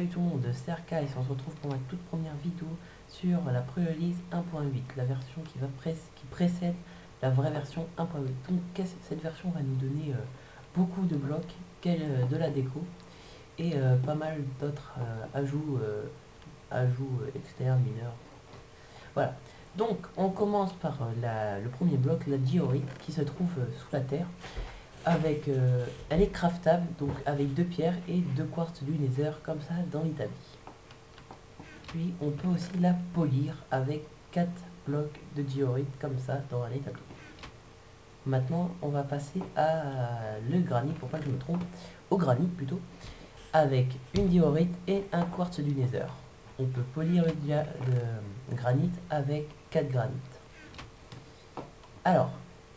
salut tout le monde, c'est Arcaïs, on se retrouve pour ma toute première vidéo sur la pre-release 1.8, la version qui, va qui précède la vraie version 1.8. Donc cette version va nous donner euh, beaucoup de blocs, euh, de la déco et euh, pas mal d'autres ajouts, ajouts externes, mineurs. Voilà, donc on commence par le premier bloc, la diorite, qui se trouve sous la terre avec euh, elle est craftable donc avec deux pierres et deux quartz du nether comme ça dans l'établi puis on peut aussi la polir avec quatre blocs de diorite comme ça dans un maintenant on va passer à le granit pour pas que je me trompe au granit plutôt avec une diorite et un quartz du nether on peut polir le, granit avec quatre granites. Alors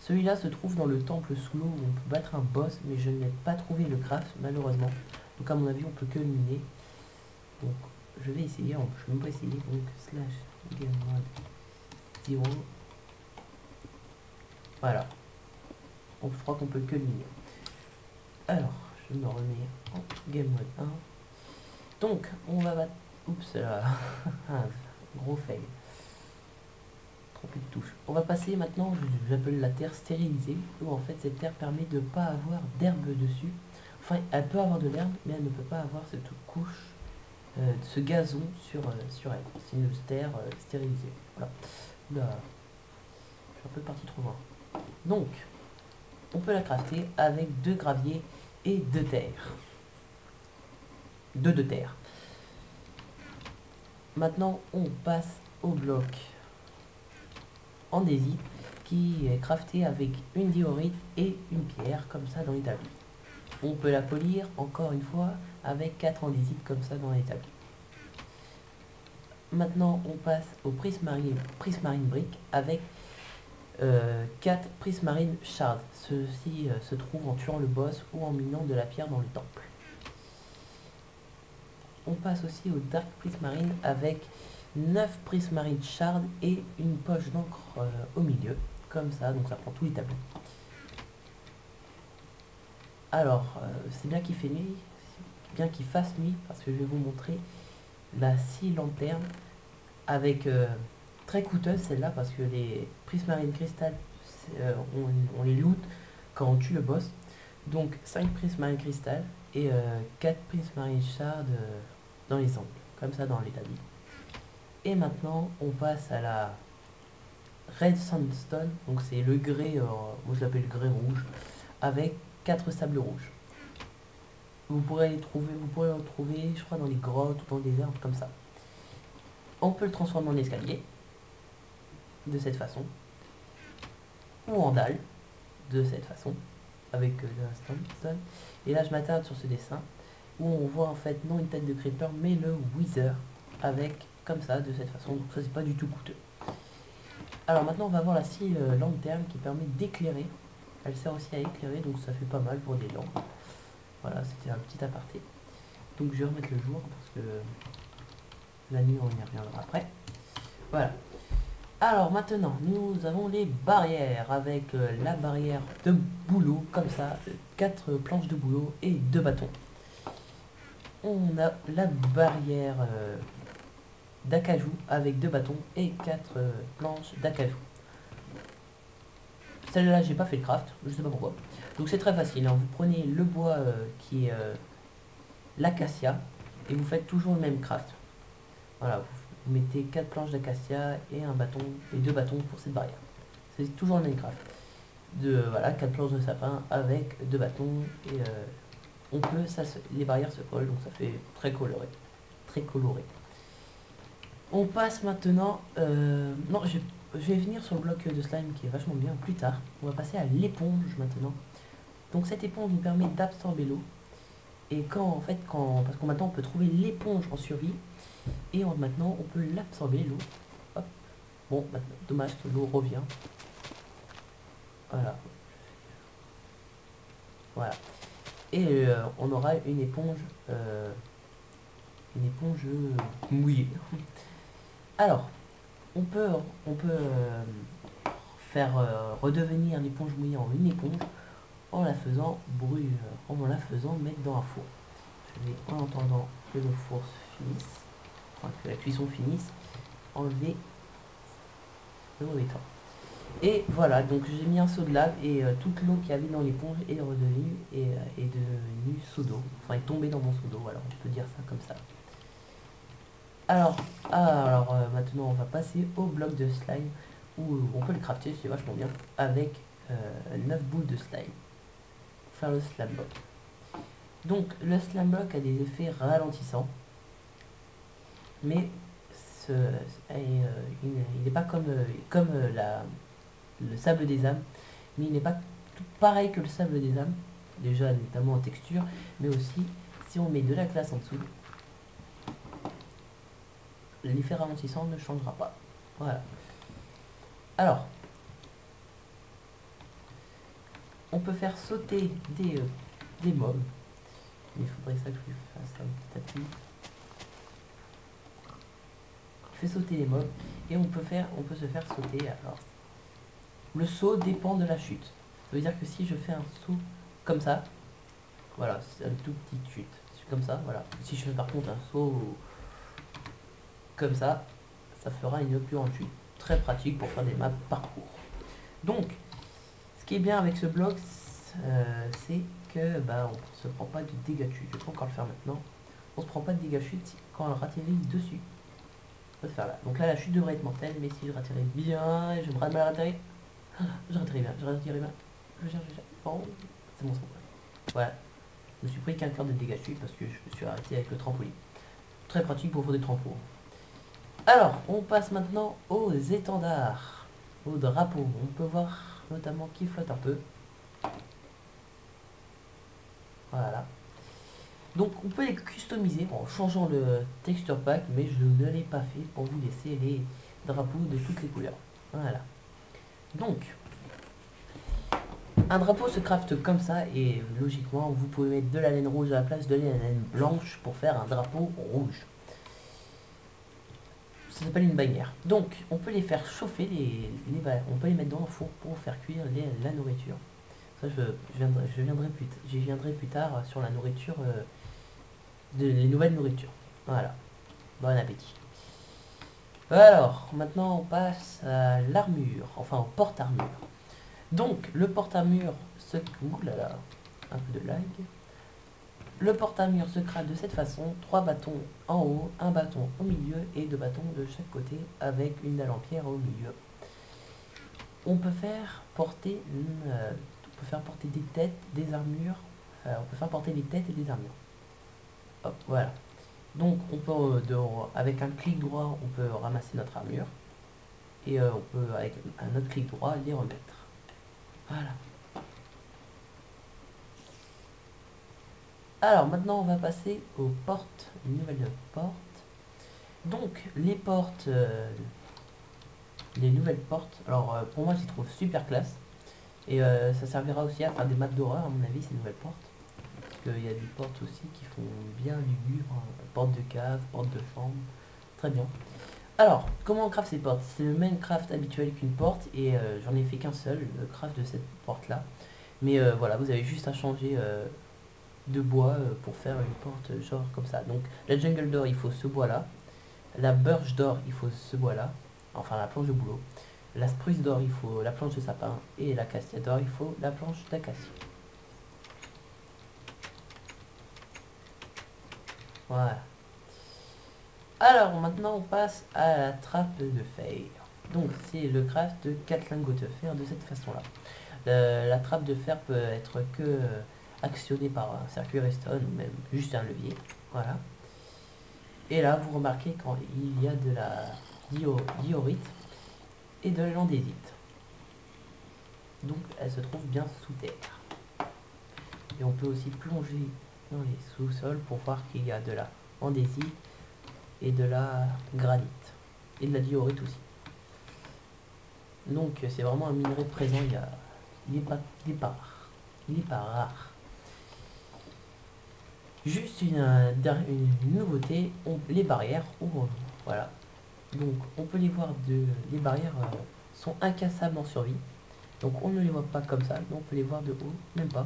celui-là se trouve dans le temple sous l'eau où on peut battre un boss, mais je n'ai pas trouvé le craft, malheureusement. Donc à mon avis, on peut que miner. Donc je vais essayer, je vais même pas essayer, donc slash game mode Voilà. Donc je crois qu'on peut que miner. Alors, je me remets en game mode 1. Donc, on va battre... Oups, là. gros fail On va passer maintenant, j'appelle la terre stérilisée, où en fait cette terre permet de ne pas avoir d'herbe dessus. Enfin, elle peut avoir de l'herbe, mais elle ne peut pas avoir cette couche, euh, ce gazon sur, euh, sur elle. C'est une terre euh, stérilisée. Voilà. Là, je suis un peu parti trop loin. Donc, on peut la crafter avec deux graviers et deux terres. Deux de terre. Maintenant, on passe au bloc andésite qui est crafté avec une diorite et une pierre comme ça dans l'établi. On peut la polir encore une fois avec quatre andésites comme ça dans l'établi. Maintenant on passe au prismarine, prismarine brick avec euh, 4 prismarine shards. Ceux-ci euh, se trouvent en tuant le boss ou en minant de la pierre dans le temple. On passe aussi au dark prismarine avec 9 prismarine shard et une poche d'encre euh, au milieu, comme ça, donc ça prend tous les tableaux. Alors, euh, c'est bien qu'il fait nuit, bien qu'il fasse nuit, parce que je vais vous montrer la scie lanterne avec euh, très coûteuse celle-là, parce que les prismarine cristal, on, les loot quand on tue le boss. Donc 5 prismarine cristal et 4 prismarine shard dans les angles, comme ça dans l'établi. Et maintenant, on passe à la Red Sandstone. Donc c'est le grès, euh, moi je l'appelle grès rouge, avec quatre sables rouges. Vous pourrez les trouver, vous pourrez le trouver, je crois, dans les grottes ou dans des herbes comme ça. On peut le transformer en escalier, de cette façon, ou en dalle, de cette façon, avec euh, sandstone. Et là, je m'attarde sur ce dessin, où on voit en fait non une tête de creeper, mais le Wither, avec comme ça, de cette façon. Donc ça, c'est pas du tout coûteux. Alors maintenant, on va voir la scie euh, lanterne qui permet d'éclairer. Elle sert aussi à éclairer, donc ça fait pas mal pour des lampes. Voilà, c'était un petit aparté. Donc je vais remettre le jour parce que la nuit, on y reviendra après. Voilà. Alors maintenant, nous avons les barrières avec euh, la barrière de boulot, comme ça, quatre planches de boulot et deux bâtons. On a la barrière euh, d'acajou avec deux bâtons et quatre euh, planches d'acajou. Celle-là, j'ai pas fait le craft, je sais pas pourquoi. Donc c'est très facile, hein. vous prenez le bois euh, qui est euh, l'acacia et vous faites toujours le même craft. Voilà, vous, mettez quatre planches d'acacia et un bâton et deux bâtons pour cette barrière. C'est toujours le même craft. De voilà, quatre planches de sapin avec deux bâtons et on peut ça les barrières se collent donc ça fait très coloré, très coloré. On passe maintenant... Euh, non, je, vais venir sur le bloc de slime qui est vachement bien plus tard. On va passer à l'éponge maintenant. Donc cette éponge nous permet d'absorber l'eau. Et quand, en fait, quand... Parce qu'on maintenant, on peut trouver l'éponge en survie. Et maintenant, on peut l'absorber, l'eau. Hop. Bon, dommage que l'eau revient. Voilà. Voilà. Et euh, on aura une éponge... Euh, une éponge mouillée. Alors, on peut, euh, faire euh, redevenir l'éponge mouillée en une éponge en la faisant brûler, en la faisant mettre dans un four. je vais, en attendant que le four finisse, enfin que la cuisson finisse, enlever le mauvais temps. Et voilà, donc j'ai mis un seau de lave et euh, toute l'eau qu'il y avait dans l'éponge est redevenue et est devenue seau d'eau. Enfin, est tombée dans mon seau d'eau, voilà, on peut dire ça comme ça. Alors, ah, euh, maintenant on va passer au bloc de slime où on peut le crafter, c'est vachement bien, avec 9 boules de slime. Pour faire le slime block. Donc le slime block a des effets ralentissants, mais il n'est pas comme, le sable des âmes, mais il n'est pas tout pareil que le sable des âmes, déjà notamment en texture, mais aussi si on met de la classe en dessous, l'effet ralentissant ne changera pas. Voilà. Alors, on peut faire sauter des, euh, des mobs. Il faudrait ça que je fasse un petit tapis. fait sauter les mobs et on peut faire on peut se faire sauter alors le saut dépend de la chute. Ça veut dire que si je fais un saut comme ça, voilà, c'est une toute petite chute. Comme ça, voilà. Si je fais par contre un saut comme ça, ça fera une plus grande chute. Très pratique pour faire des maps parcours. Donc, ce qui est bien avec ce bloc, euh, c'est que bah, on se prend pas de dégâts de chute. Je vais pas encore le faire maintenant. On se prend pas de dégâts de chute quand on ratterrit dessus. On faire là. Donc là, la chute devrait être mortelle, mais si je ratterris bien, je me mal atterrir, je retire bien, je retire bien. Je cherche, je. Bon, c'est bon, c'est. Voilà. Je me suis pris qu'un quart de dégâts parce que je me suis arrêté avec le trampoline. Très pratique pour faire des trampots. Alors, on passe maintenant aux étendards, aux drapeaux. On peut voir notamment qui flotte un peu. Voilà. Donc on peut les customiser en changeant le texture pack, mais je ne l'ai pas fait pour vous laisser les drapeaux de toutes les couleurs. Voilà. Donc, un drapeau se crafte comme ça et logiquement vous pouvez mettre de la laine rouge à la place de la laine blanche pour faire un drapeau rouge. Ça s'appelle une bannière. Donc on peut les faire chauffer, les, on peut les mettre dans le four pour faire cuire la nourriture. Ça je, viendrai, je viendrai, plus, tard sur la nourriture, euh, les nouvelles nourritures. Voilà. Bon appétit. Alors, maintenant on passe à l'armure, enfin au porte-armure. Donc, le porte-armure se... Ouh là là, un peu de lag. Le porte-armure se crée de cette façon, trois bâtons en haut, un bâton au milieu et deux bâtons de chaque côté avec une dalle en pierre au milieu. On peut faire porter, euh, des têtes, des armures, euh, on peut faire porter des têtes et des armures. Voilà. Donc on peut, euh, avec un clic droit, on peut ramasser notre armure. Et on peut, avec un autre clic droit, les remettre. Voilà. Alors maintenant on va passer aux portes, une nouvelle porte. Donc les portes, euh, les nouvelles portes, alors pour moi j'y trouve super classe. Et ça servira aussi à faire des maps d'horreur à mon avis ces nouvelles portes il y a des portes aussi qui font bien lugubre, hein. porte de cave, porte de chambre, très bien. Alors, comment on craft ces portes? C'est le même craft habituel qu'une porte et euh, j'en ai fait qu'un seul, le craft de cette porte là. Mais euh, voilà, vous avez juste à changer euh, de bois pour faire une porte genre comme ça. Donc la jungle door, il faut ce bois là. La birch d'or, il faut ce bois là. Enfin la planche de boulot. La spruce d'or, il faut la planche de sapin. Et la cassia d'or, il faut la planche d'acacia. Voilà. Alors maintenant on passe à la trappe de fer. Donc c'est le craft de 4 lingots de fer de cette façon là. La, trappe de fer peut être que actionnée par un circuit redstone ou même juste un levier. Voilà. Et là vous remarquez quand il y a de la diorite et de l'andésite. Donc elle se trouve bien sous terre. Et on peut aussi plonger les sous-sols pour voir qu'il y a de la andésite et de la granite et de la diorite aussi. Donc c'est vraiment un minerai présent, il, y a, il, est pas, pas rare. Il est pas rare. Juste une, une nouveauté, les barrières, voilà. Donc on peut les voir de. Les barrières euh, sont incassables en survie. Donc on ne les voit pas comme ça, mais on peut les voir de haut, même pas.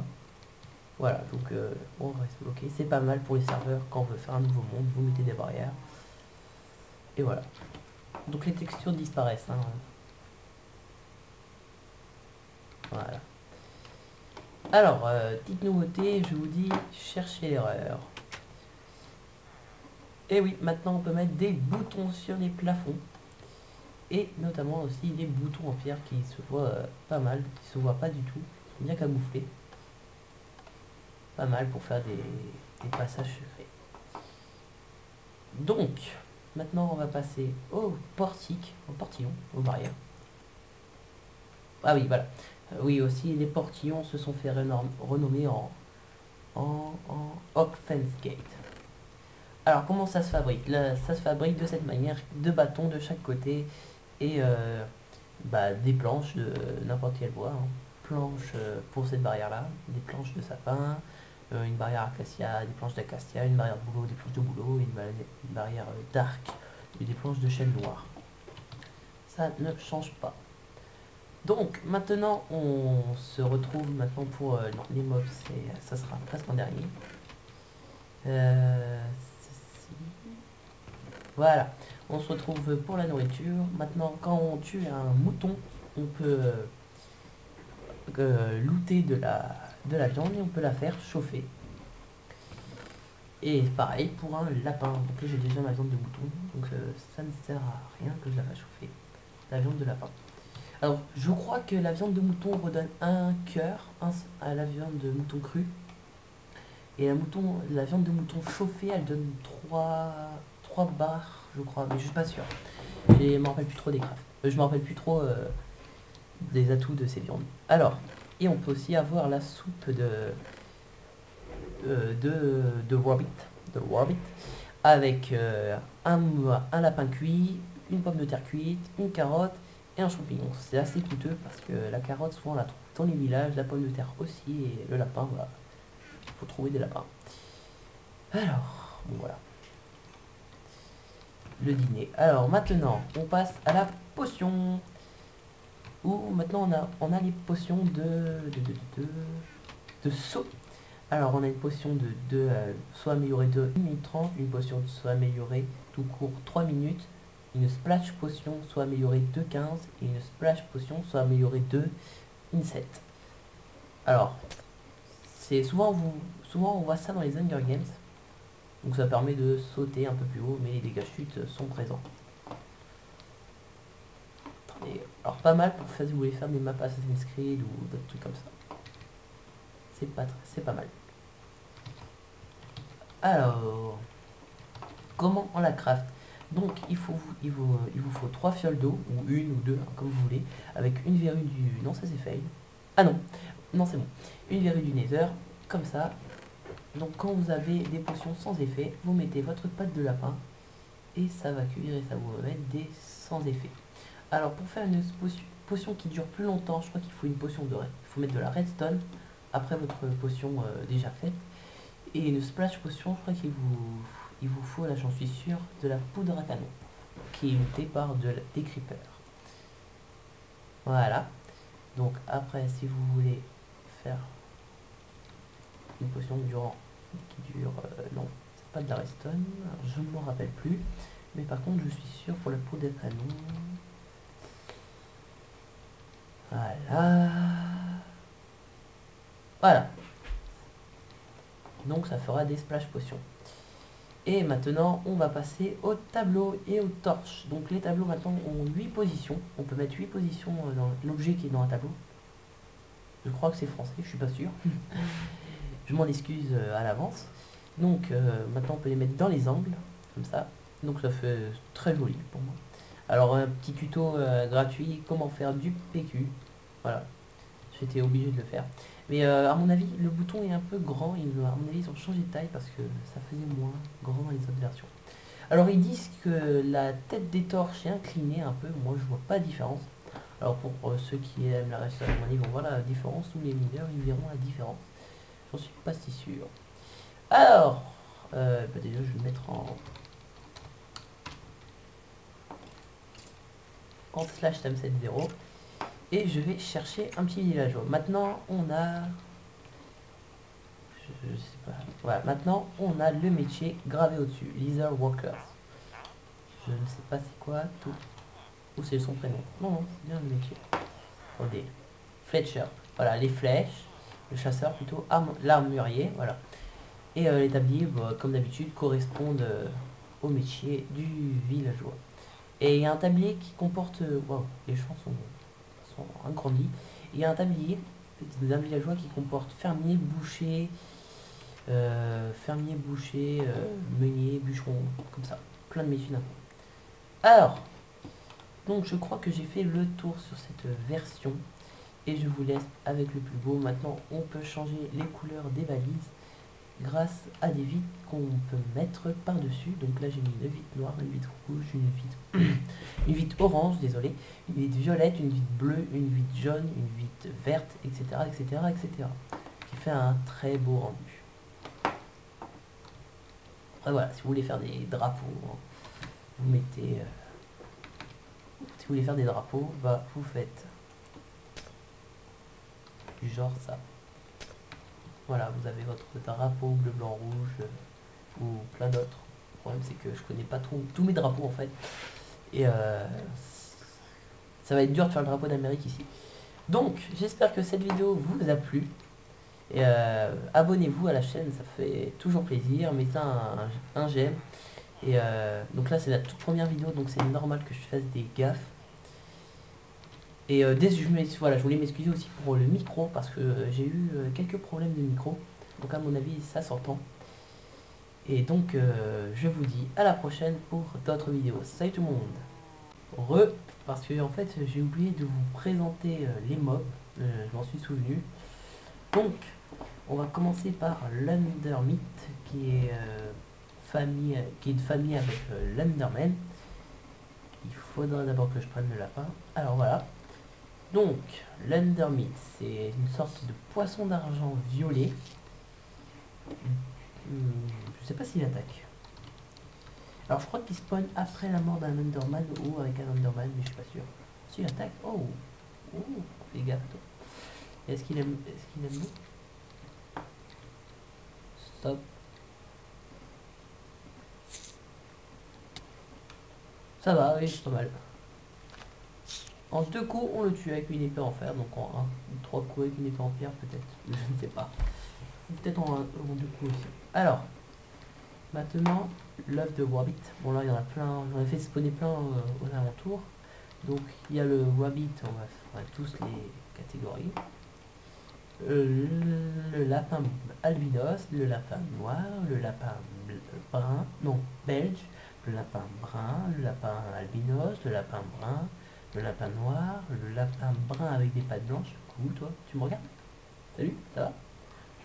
Voilà, donc euh, on reste bloqué. C'est pas mal pour les serveurs quand on veut faire un nouveau monde, vous mettez des barrières. Et voilà. Donc les textures disparaissent. Hein. Voilà. Alors, euh, petite nouveauté, je vous dis, cherchez l'erreur. Et oui, maintenant on peut mettre des boutons sur les plafonds. Et notamment aussi des boutons en pierre qui se voient euh, pas mal, qui se voient pas du tout, bien camouflés. Pas mal pour faire des, passages secrets. Donc, maintenant on va passer au portique, au portillon, aux barrières. Ah oui, voilà. Euh, oui, aussi, les portillons se sont fait renommer en, en, en Gate. Alors, comment ça se fabrique? Ça se fabrique de cette manière, deux bâtons de chaque côté et euh, bah, des planches de n'importe quel bois. Hein. Planches euh, pour cette barrière-là, des planches de sapin, une barrière acacia, des planches d'acacia, une barrière de boulot, des planches de boulot, une, une barrière d'arc et des planches de chêne noir. Ça ne change pas. Donc maintenant on se retrouve maintenant pour euh, les mobs, ça sera presque en dernier. Euh, voilà, on se retrouve pour la nourriture. Maintenant quand on tue un mouton, on peut euh, looter de la, de la viande et on peut la faire chauffer. Et pareil pour un lapin. Donc là j'ai déjà ma viande de mouton, donc ça ne sert à rien que je la fasse chauffer. La viande de lapin. Alors, je crois que la viande de mouton redonne un cœur à la viande de mouton cru. Et la, mouton, la viande de mouton chauffée, elle donne 3, 3 barres, je crois, mais je suis pas sûr. Je ne me rappelle plus trop des crafts. Euh, je me rappelle plus trop euh, des atouts de ces viandes. Alors, et on peut aussi avoir la soupe de, euh, de, de de Warbit avec un, un lapin cuit, une pomme de terre cuite, une carotte un champignon. C'est assez coûteux parce que la carotte, souvent, on la trouve dans les villages, la pomme de terre aussi, et le lapin, voilà. Il faut trouver des lapins. Alors, bon, voilà. Le dîner. Alors, maintenant, on passe à la potion. Où maintenant, on a, on a les potions de, de, de, de, saut. Alors, on a une potion de, de euh, soit améliorée de 1 minute 30, une potion de soit améliorée tout court 3 minutes, une splash potion soit améliorée de 15 et une splash potion soit améliorée de 7. Alors, c'est souvent vous souvent on voit ça dans les Hunger Games. Donc ça permet de sauter un peu plus haut, mais les dégâts chutes sont présents. alors pas mal pour faire si vous voulez faire des maps Assassin's Creed ou d'autres trucs comme ça. C'est pas c'est pas mal. Alors, comment on la craft? Donc il, faut, il, vous, faut trois fioles d'eau, ou une ou deux, hein, comme vous voulez, avec une verrue du... Non, ça c'est fail. Ah non, non c'est bon. Une verrue du nether, comme ça. Donc quand vous avez des potions sans effet, vous mettez votre pâte de lapin, et ça va cuire et ça vous va mettre des sans effet. Alors pour faire une potion, qui dure plus longtemps, je crois qu'il faut une potion de... Il faut mettre de la redstone, après votre potion euh, déjà faite. Et une splash potion, je crois qu'il vous il vous faut, là j'en suis sûr, de la poudre à canon, qui est montée par de, des creepers. Voilà. Donc après, si vous voulez faire une potion durant, qui dure, euh, non, c'est pas de la redstone, je ne m'en rappelle plus. Mais par contre, je suis sûr pour la poudre à canon. Voilà. Voilà. Donc ça fera des splash potions. Et maintenant, on va passer au tableau et aux torches. Donc les tableaux maintenant ont 8 positions. On peut mettre 8 positions euh, dans l'objet qui est dans un tableau. Je crois que c'est français, je suis pas sûr. je m'en excuse euh, à l'avance. Donc euh, maintenant on peut les mettre dans les angles, comme ça. Donc ça fait très joli pour moi. Alors un petit tuto gratuit, comment faire du PQ. Voilà, j'étais obligé de le faire. Mais euh, à mon avis, le bouton est un peu grand. Ils, à mon avis, ils ont changé de taille parce que ça faisait moins grand dans les autres versions. Alors ils disent que la tête des torches est inclinée un peu. Moi, je vois pas de différence. Alors pour euh, ceux qui aiment la restauration, ils vont voir la différence. Ou les mineurs, ils verront la différence. J'en suis pas si sûr. Alors, euh, bah, déjà, je vais mettre en... en slash time 0 et je vais chercher un petit villageois. Maintenant, on a... je, sais pas. Voilà, maintenant on a le métier gravé au-dessus, Leather Workers. Je ne sais pas c'est quoi tout. Ou c'est son prénom. Non, non, c'est bien le métier. Fletcher. Voilà, les flèches. Le chasseur plutôt. L'armurier, voilà. Et euh, les tabliers, bah, comme d'habitude, correspondent euh, au métier du villageois. Et il y a un tablier qui comporte... Euh, waouh, les champs sont, sont agrandis. Il y a un tablier d'un villageois qui comporte fermier, boucher, fermier, boucher, meunier, bûcheron, comme ça. Plein de métiers Alors, donc je crois que j'ai fait le tour sur cette version. Et je vous laisse avec le plus beau. Maintenant, on peut changer les couleurs des valises grâce à des vitres qu'on peut mettre par-dessus. Donc là, j'ai mis une vitre noire, une vitre rouge, une vitre, une vitre orange, désolé, une vitre violette, une vitre bleue, une vitre jaune, une vitre verte, etc., etc., etc. Qui fait un très beau rendu. Après voilà, si vous voulez faire des drapeaux, hein, vous mettez... Euh, si vous voulez faire des drapeaux, bah, vous faites du genre ça. Voilà, vous avez votre drapeau bleu, blanc, rouge euh, ou plein d'autres. Le problème c'est que je connais pas trop tous mes drapeaux en fait. Et euh, ça va être dur de faire le drapeau d'Amérique ici. Donc, j'espère que cette vidéo vous a plu. Et euh, abonnez-vous à la chaîne, ça fait toujours plaisir. Mettez un, un, j'aime. Et donc là, c'est la toute première vidéo, donc c'est normal que je fasse des gaffes. Et euh, je, voilà, je voulais m'excuser aussi pour le micro parce que euh, j'ai eu euh, quelques problèmes de micro. Donc à mon avis ça s'entend. Et donc je vous dis à la prochaine pour d'autres vidéos. Salut tout le monde Re, parce que en fait j'ai oublié de vous présenter les mobs, je m'en suis souvenu. Donc on va commencer par l'Undermeat qui est qui est de famille avec l'Underman. Il faudra d'abord que je prenne le lapin. Alors voilà, donc, l'Endermeat, c'est une sorte de poisson d'argent violet. Hmm, je sais pas s'il attaque. Alors, je crois qu'il spawn après la mort d'un Enderman ou avec un Enderman, mais je suis pas sûr. S'il attaque, oh, oh, fais. Est-ce qu'il aime, est-ce qu'il aime nous Stop. Ça va, oui, c'est pas mal. En deux coups, on le tue avec une épée en fer. Donc en un, trois coups avec une épée en pierre, peut-être. Je ne sais pas. Peut-être en, deux coups aussi. Alors, maintenant, l'œuf de Wabbit. Bon là, il y en a plein. J'en ai fait spawner plein euh, aux alentours. Donc, il y a le Wabbit. On va, faire tous les catégories. Euh, le lapin albinos, le lapin noir, le lapin brun, non, belge, le lapin brun, le lapin albinos, le lapin brun, le lapin noir, le lapin brun avec des pattes blanches. Coucou toi, tu me regardes? Salut, ça va?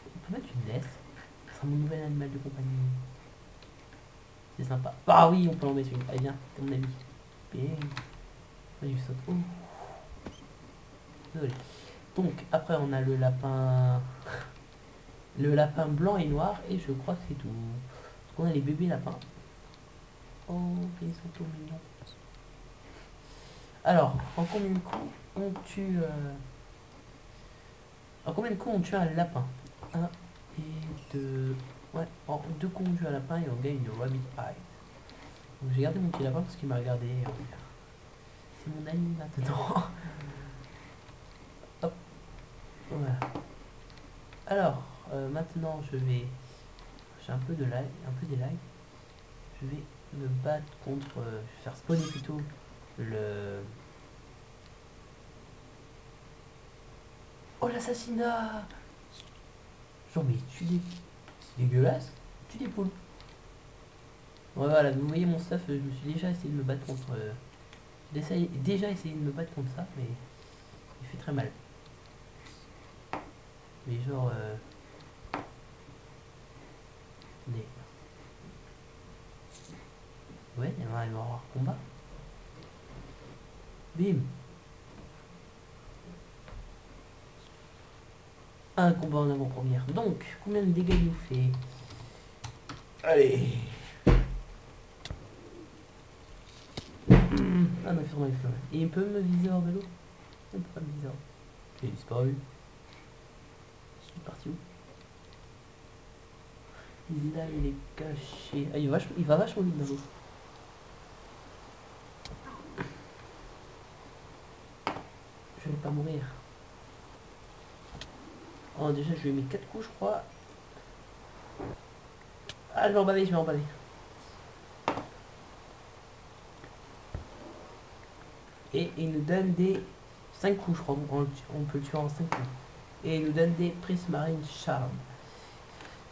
On peut mettre une laisse. Ce sera mon nouvel animal de compagnie. C'est sympa. Ah oui, on peut en mettre une. Allez bien, c'est mon ami. Bien. Il. Oh. Désolé. Donc après on a le lapin. le lapin blanc et noir et je crois que c'est tout. On a les bébés lapins. Oh, ils sont tout mignons. Alors, en combien de coups on tue... Euh, en combien de coups on tue un lapin? 1 et 2... Ouais, en deux coups on tue un lapin et on gagne une rabbit pie. Donc j'ai gardé mon petit lapin parce qu'il m'a regardé. Euh, c'est mon ami maintenant. Hop. Voilà. Alors, euh, maintenant je vais... J'ai un peu de lag, un peu des lags. Je vais me battre contre... vais faire spawner plutôt le... Oh l'assassinat Genre mais tu des... C'est dégueulasse Tu des poules. Ouais, voilà, vous voyez mon stuff, je me suis déjà essayé de me battre contre... Euh, déjà essayé de me battre contre ça, mais il fait très mal. Mais genre... Euh... Ouais, il y avoir combat. Bim. Un combat en avant-première. Donc, combien de dégâts il nous fait Allez Ah, non, ferme les Et il peut me viser hors de l'eau Il peut pas me viser Il est disparu. Je suis parti où? Là, il est caché. Ah, il, va, il va vachement vite dans l'eau. Pas mourir. Oh, déjà, je lui ai mis 4 coups, je crois. Ah, je vais emballer, je vais emballer. Et il nous donne des 5 coups, je crois. On, peut le tuer en 5 coups. Et il nous donne des Prismarine Charm.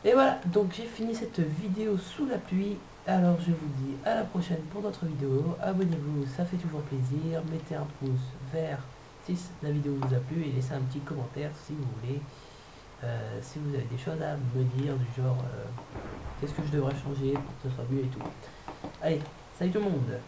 Et voilà, donc j'ai fini cette vidéo sous la pluie. Alors je vous dis à la prochaine pour d'autres vidéos. Abonnez-vous, ça fait toujours plaisir. Mettez un pouce vert si la vidéo vous a plu, et laissez un petit commentaire si vous voulez. Euh, si vous avez des choses à me dire, du genre euh, qu'est-ce que je devrais changer pour que ce soit mieux et tout. Allez, salut tout le monde